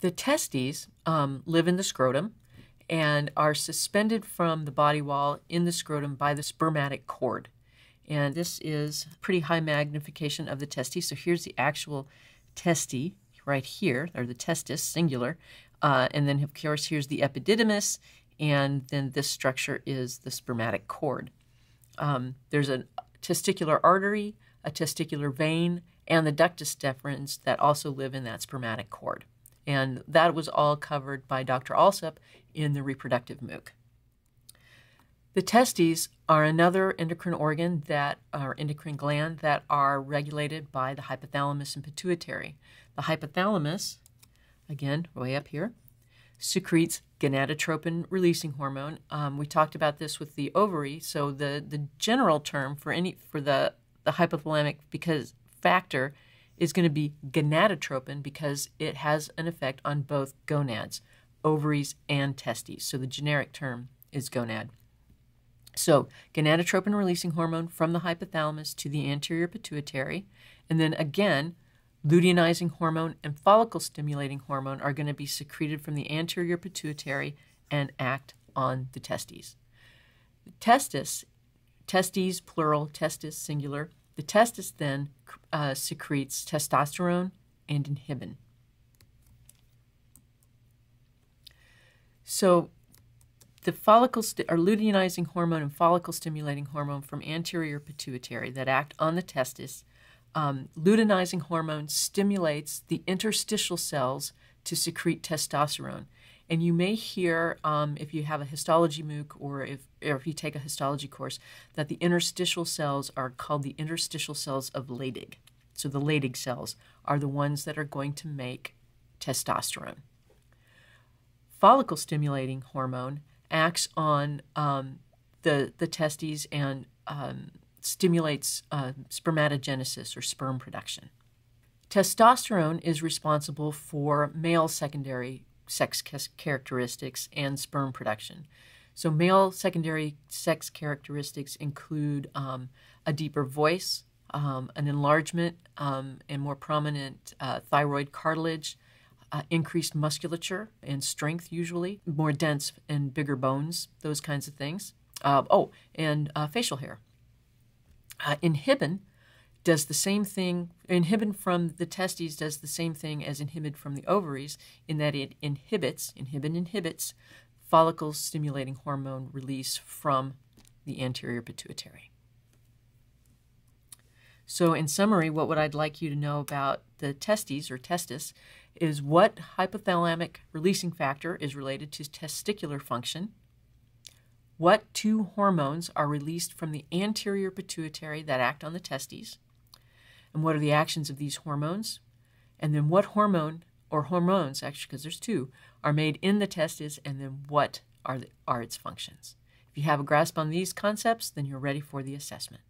The testes um, live in the scrotum and are suspended from the body wall in the scrotum by the spermatic cord. And this is pretty high magnification of the testes. So here's the actual testes right here, or the testis, singular. Uh, and then, of course, here's the epididymis, and then this structure is the spermatic cord. Um, there's a testicular artery, a testicular vein, and the ductus deferens that also live in that spermatic cord. And that was all covered by Dr. Alsop in the reproductive MOOC. The testes are another endocrine organ that are endocrine gland that are regulated by the hypothalamus and pituitary. The hypothalamus, again, way up here, secretes gonadotropin releasing hormone. Um, we talked about this with the ovary. So the, the general term for any for the, the hypothalamic because factor is going to be gonadotropin because it has an effect on both gonads, ovaries and testes. So the generic term is gonad. So, gonadotropin releasing hormone from the hypothalamus to the anterior pituitary. And then again, luteinizing hormone and follicle stimulating hormone are going to be secreted from the anterior pituitary and act on the testes. Testis, testes plural, testis singular, the testis then uh, secretes testosterone and inhibin. So the follicle st- or luteinizing hormone and follicle stimulating hormone from anterior pituitary that act on the testis. Um, luteinizing hormone stimulates the interstitial cells to secrete testosterone. And you may hear, um, if you have a histology MOOC or if, or if you take a histology course, that the interstitial cells are called the interstitial cells of Leydig. So the Leydig cells are the ones that are going to make testosterone. Follicle stimulating hormone acts on um, the, the testes and um, stimulates uh, spermatogenesis or sperm production. Testosterone is responsible for male secondary sex characteristics and sperm production. So, male secondary sex characteristics include um, a deeper voice, um, an enlargement um, and more prominent uh, thyroid cartilage, uh, increased musculature and strength, usually, more dense and bigger bones, those kinds of things. Uh, oh, and uh, facial hair. Uh, inhibin does the same thing, inhibin from the testes does the same thing as inhibin from the ovaries in that it inhibits, inhibin inhibits follicle stimulating hormone release from the anterior pituitary. So, in summary, what would I'd like you to know about the testes or testis is what hypothalamic releasing factor is related to testicular function, what two hormones are released from the anterior pituitary that act on the testes, and what are the actions of these hormones, and then what hormone or hormones, actually, because there's two, are made in the testes, and then what are, the, are its functions. If you have a grasp on these concepts, then you're ready for the assessment.